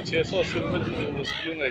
छः सौ अस्सी रुपये मुश्किल है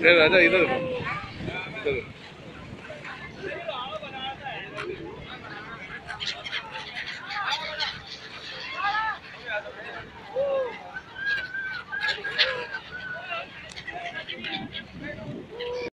내가 가자 이놈. 이놈.